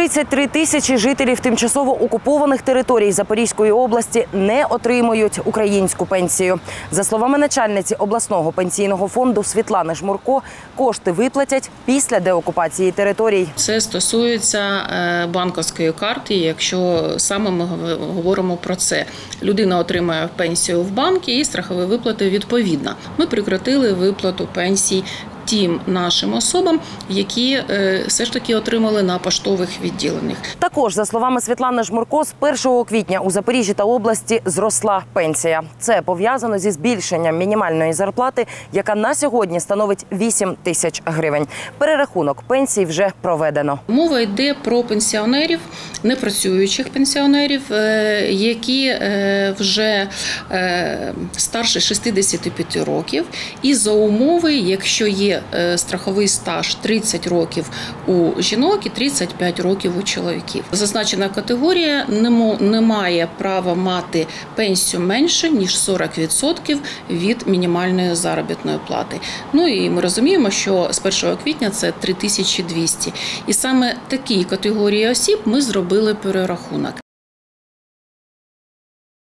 33 тисячі жителів тимчасово окупованих територій Запорізької області не отримують українську пенсію. За словами начальниці обласного пенсійного фонду Світлани Жмурко, кошти виплатять після деокупації територій. Це стосується е, банківської карти. Якщо саме ми гов- говоримо про це, людина отримує пенсію в банки і страхові виплати відповідно. Ми прекратили виплату пенсій. Тим нашим особам, які е, все ж таки отримали на поштових відділеннях. Також, за словами Світлани Жмурко, з 1 квітня у Запоріжжі та області зросла пенсія. Це пов'язано зі збільшенням мінімальної зарплати, яка на сьогодні становить 8 тисяч гривень. Перерахунок пенсій вже проведено. Мова йде про пенсіонерів, непрацюючих пенсіонерів, е, які е, вже старше 65 років, і за умови, якщо є е, страховий стаж 30 років у жінок і 35 років у чоловіків. Зазначена категорія не не має права мати пенсію менше ніж 40% від мінімальної заробітної плати. Ну і ми розуміємо, що з 1 квітня це 3200. І саме такій категорії осіб ми зробили перерахунок.